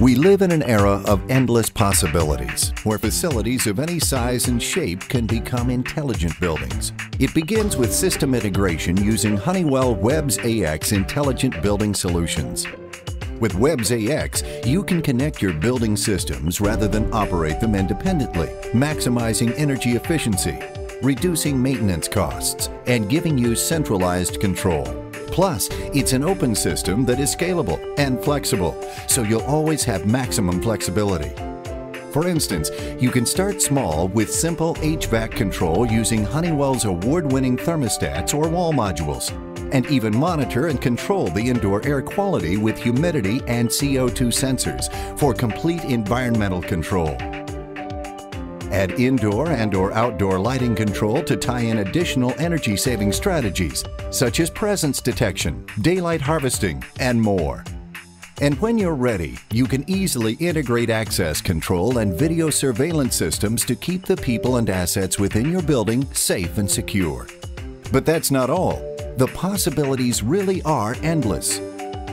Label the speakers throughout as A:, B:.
A: We live in an era of endless possibilities, where facilities of any size and shape can become intelligent buildings. It begins with system integration using Honeywell WEBS AX intelligent building solutions. With WEBS AX, you can connect your building systems rather than operate them independently, maximizing energy efficiency, reducing maintenance costs, and giving you centralized control. Plus, it's an open system that is scalable and flexible, so you'll always have maximum flexibility. For instance, you can start small with simple HVAC control using Honeywell's award-winning thermostats or wall modules, and even monitor and control the indoor air quality with humidity and CO2 sensors for complete environmental control. Add indoor and or outdoor lighting control to tie in additional energy saving strategies such as presence detection, daylight harvesting, and more. And when you're ready, you can easily integrate access control and video surveillance systems to keep the people and assets within your building safe and secure. But that's not all. The possibilities really are endless.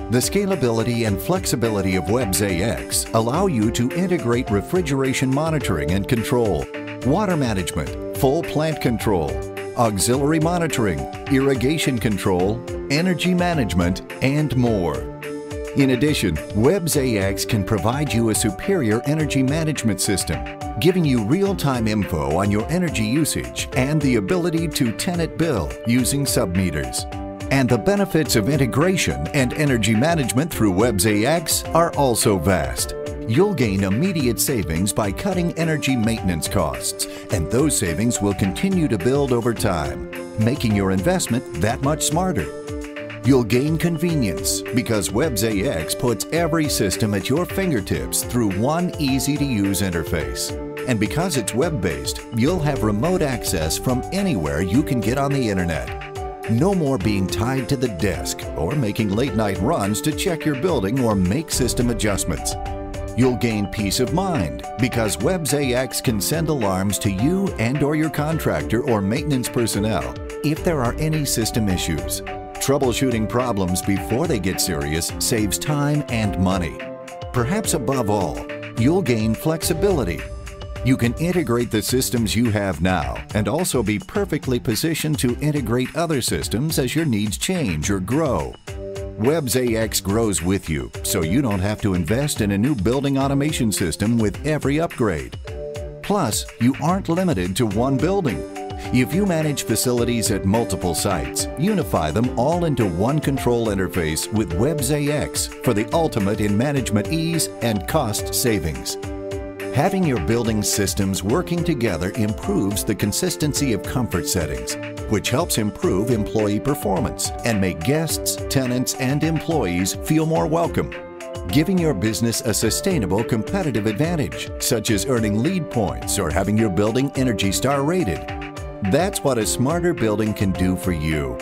A: The scalability and flexibility of WEBS AX allow you to integrate refrigeration monitoring and control, water management, full plant control, auxiliary monitoring, irrigation control, energy management, and more. In addition, WEBS AX can provide you a superior energy management system, giving you real-time info on your energy usage and the ability to tenant bill using submeters. And the benefits of integration and energy management through WEBS AX are also vast. You'll gain immediate savings by cutting energy maintenance costs, and those savings will continue to build over time, making your investment that much smarter. You'll gain convenience because WEBS AX puts every system at your fingertips through one easy-to-use interface. And because it's web-based, you'll have remote access from anywhere you can get on the internet. No more being tied to the desk or making late night runs to check your building or make system adjustments. You'll gain peace of mind because WEBS AX can send alarms to you and or your contractor or maintenance personnel if there are any system issues. Troubleshooting problems before they get serious saves time and money. Perhaps above all, you'll gain flexibility you can integrate the systems you have now and also be perfectly positioned to integrate other systems as your needs change or grow. WEBS AX grows with you, so you don't have to invest in a new building automation system with every upgrade. Plus, you aren't limited to one building. If you manage facilities at multiple sites, unify them all into one control interface with WEBS AX for the ultimate in management ease and cost savings. Having your building systems working together improves the consistency of comfort settings, which helps improve employee performance and make guests, tenants, and employees feel more welcome, giving your business a sustainable competitive advantage, such as earning LEED points or having your building Energy Star rated. That's what a smarter building can do for you.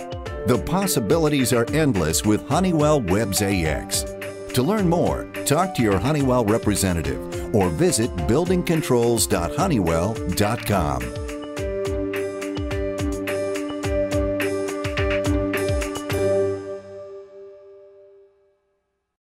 A: The possibilities are endless with Honeywell WEBS AX. To learn more, talk to your Honeywell representative or visit buildingcontrols.honeywell.com.